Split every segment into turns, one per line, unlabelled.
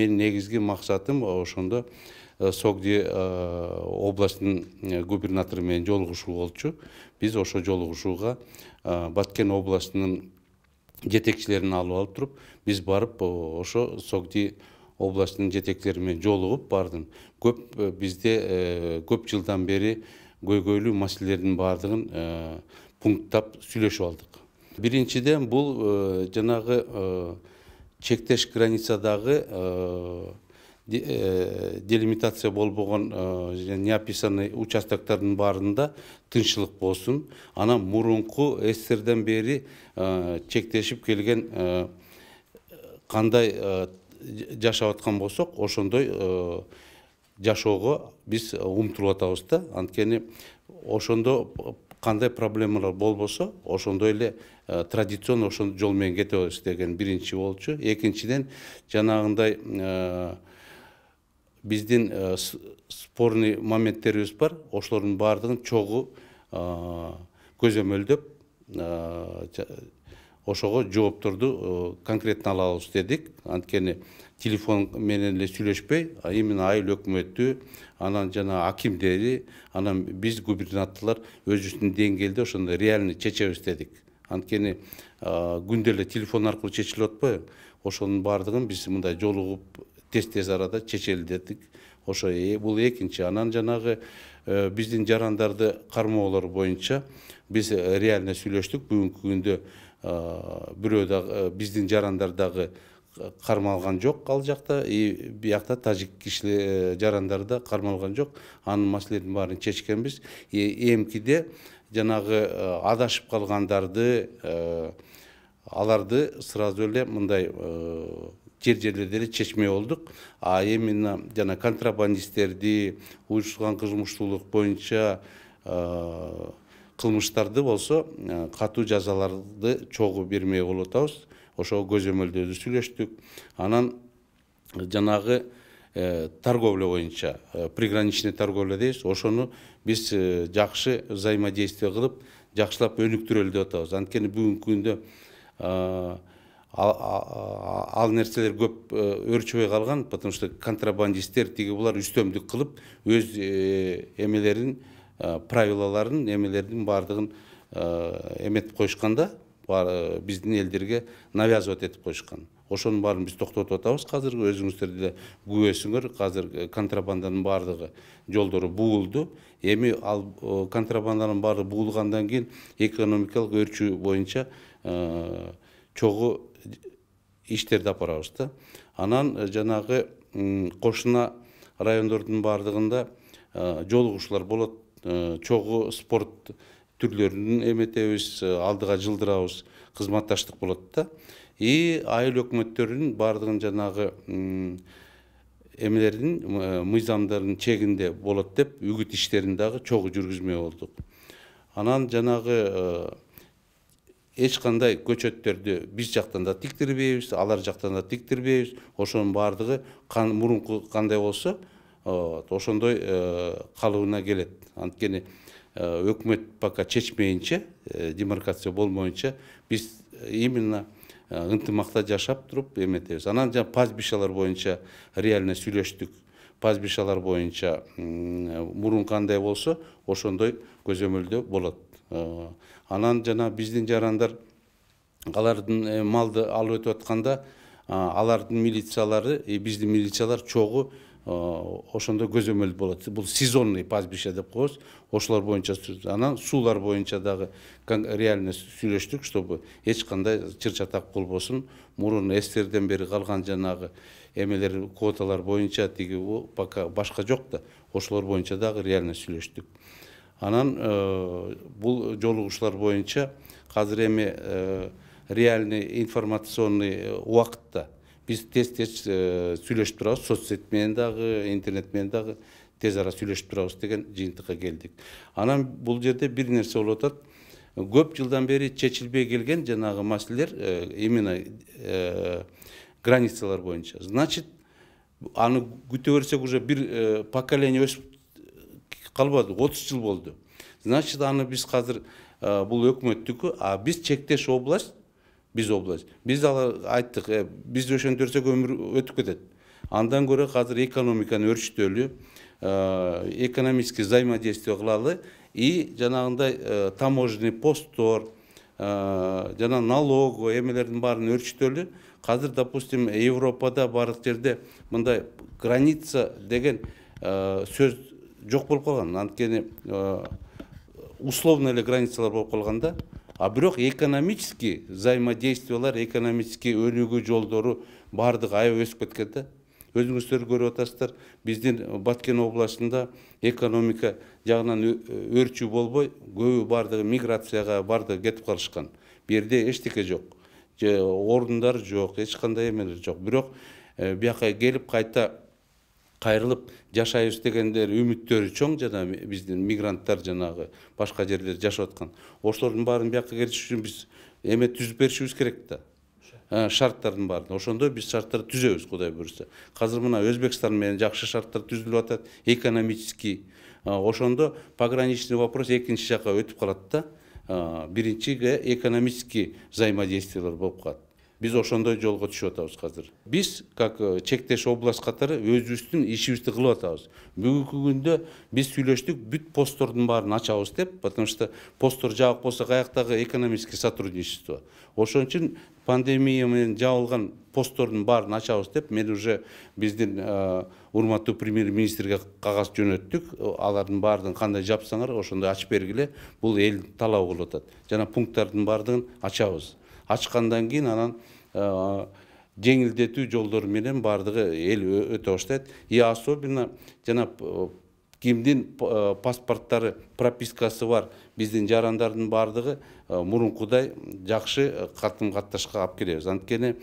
менин негизги максатым ошондо согди областынын губернатору менен жолугушуу болчу. Биз ошол жолугушууга баткен областынын жетекчилерин алып алып туруп биз барып ошо согди областынын жетекчилери менен жолугуп баардыгын көп бизде көп жылдан бери көйгөйлүү маселелердин баардыгын пункттап сүйлөшүп алдык. Биринчиден бул жанагы чектеш границадагы делимитация болбогон неописанный участоктордун баарында тынччылык болсун анан мурунку сссрден бери чектешип келген кандай жашап аткан болсок ошондой жашоого биз умтулуп атабыз да. Анткени ошондо кандай проблемалар болбосо ошондой эле традиционно ошол жол менен кетебиз деген биринчи болчу. Экинчиден жанагындай биздин спорный моменттерибиз бар. Ошолордун баардыгын чогуу көзөмөлдөп ошого жоопторду конкретно алабыз дедик. Анткени телефон менен эле сүйлөшпөй именно айыл өкмөтү анан жана акимдери анан биз губернаторлор өзүбүздүн деңгээлде ошондой реальный чечебиз дедик. Анткени күндө эле телефон аркылуу чечилип атпайбы ошонун баардыгын биз мындай жолугуп тез тез арада чечели дедик. Ошо бул экинчи. Анан жанагы биздин жарандарды кармоолор боюнча биз реально сүйлөштүк. Бүгүнкү күндө бирөө дагы биздин жарандар дагы кармалган жок ал жакта и биякта тажик кишилер жарандар да кармалган жок анын маселелердин баарын чечкенбиз эмкиде жанагы адашып калгандарды аларды сразу эле мындай жер жерлерде эле чечмей болдук. А именно жана контрабандисттерди уюштурулган кылмыштуулук боюнча кылмыштарды болсо катуу жазаларды чогуу бермек болуп атабыз ошого көзөмөлдөөдү сүйлөштүк. Анан жанагы торговля боюнча приграничный торговля дейбиз. Ошону биз жакшы взаимодействие кылып жакшылап өнүктүрөлү деп атабыз. Анткени бүгүнкү күндө ал нерселер көп өрчүбөй калган потому что контрабандисттер тиги булар үстөмдүк кылып өз эмелерин правилаларын эмелердин баардыгын эметип коюшкан да биздин элдерге навязывать этип коюшкан ошонун баарын биз токтотуп атабыз. Азыр өзүңүздөр деле күбөсүңөр азыр контрабанданын баардыгы жолдору буулду эми ал контрабанданын баары буулгандан кийин экономикалык өрчүү боюнча чогуу иштерди апарабыз да. Анан жанагы кошуна райондордун баардыгында жолугушуулар болот чогуу спорт түрлөрүн эметебиз алдыга жылдырабыз кызматташтык болот да. И айыл өкмөттөрүнүн баардыгын жанагы эмелердин мыйзамдардын чегинде болот деп үгүт иштерин дагы чогуу жүргүзмөй болдук. Анан жанагы эч кандай көчөттөрдү биз жактан да тиктирбейбиз алар жактан да тиктирбейбиз. Ошонун баардыгы мурунку кандай болсо ошондой калыбына келет. Анткени өкмөт пока чечмейинче демаркация болмоюнча биз именно ынтымакта жашап туруп эметебиз. Анан жана пастбищалар боюнча реально сүйлөштүк. Пастбищалар боюнча мурун кандай болсо ошондой көзөмөлдөө болот. Анан жана биздин жарандар алардын малды алып өтүп атканда алардын милициялары биздин милициялар чогуу ошондо көзөмөл болот бул сезонный пастбище деп коебуз ошолор боюнча анан суулар боюнча дагы реально сүйлөштүк чтобы эч кандай чыр чатак болбосун мурун сссрден бери калган жанагы эмелер квоталар боюнча тиги пока башка жок да ошолор боюнча дагы реально сүйлөштүк анан бул жолугушуулар боюнча азыр эми реальный информационный убакытта биз тез тез сеть менен дагы интернет менен дагы тез арада сүйлөшүп турабыз деген жыйынтыкка келдик анан бул жерде бир нерсе болуп атат. Көп жылдан бери чечилбей келген жанагы маселелер именно границалар боюнча значит аны күтө берсек уже бир поколение өсүп калбады отуз жыл болду значит аны биз азыр бул өкмөттүкү а биз чектеш область биз область биз ал айттык биз ошентип берсек өмүр өтүп кетет андан көрө азыр экономиканы өрчүтөлү экономический взаимодействие кылалы и жанагындай таможенный посттор жана налог эмелердин баарын өрчүтөлү азыр допустим европада баардык жерде мындай граница деген сөз жок болуп калган анткени условно эле границалар болуп калган да а бирок экономический взаимодействиялар экономический өнүгүү жолдору баардыгы аябай өсүп кеткен да өзүңүздөр көрүп атасыздар биздин баткен областында экономика жагынан өрчүү болбой көбү баардыгы миграцияга баардыгы кетип калышкан бул жерде эчтеке жок орундар жок эч кандай эмелер жок бирок бияка келип кайта кайрылып жашайбыз дегендер үмүттөрү чоң жана биздин мигранттар жанагы башка жерлерде жашап аткан. Ошолордун баарын бияка келиш үчүн биз эме түзүп беришибиз керек да. Шарттардын баарын ошондо биз шарттарды түзөбүз кудай буюрса. Азыр мына өзбекстан менен жакшы шарттар түзүлүп атат экономический. Ошондо пограничный вопрос экинчи жакка өтүп калат да. Биринчиге экономический взаимодействиелер болуп калат. Биз ошондой жолго түшүп атабыз азыр биз как э, чектеш область катары өзүбүздүн ишибизди кылып атабыз. Бүгүнкү күндө биз сүйлөштүк бүт посттордун баарын ачабыз деп потому что посттор жабык болсо каяктагы экономический сотрудничество. Ошон үчүн пандемия менен жабылган посттордун баарын ачабыз деп мен уже биздин э, урматтуу премьер министрге кагаз жөнөттүк. Алардын баардыгын кандай жапсаңар ошондой ачып бергиле бул эл талабы болуп атат. Жана пункттардын баардыгын ачабыз. Ачкандан кийин анан жеңилдетүү жолдору менен баардыгы эл өтө баштайт и особенно жана кимдин паспорттары пропискасы бар биздин жарандардын баардыгы мурункудай жакшы катым катташка алып келебиз анткени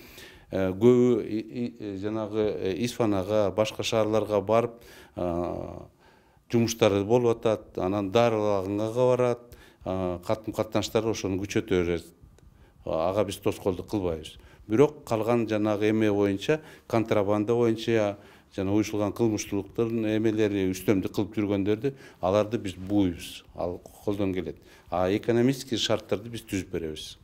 көбү жанагы исфанага башка шаарларга барып жумуштары болуп атат анан дарылаганга барат катым каттаныштары ошону күчөтө берет ага биз тоскоолдук кылбайбыз бирок калган жанагы эме боюнча контрабанда боюнча жана уюшулган кылмыштуулуктун эмелери үстөмдүк кылып жүргөндөрдү аларды биз бууйбуз ал колдон келет. А экономический шарттарды биз түзүп беребиз.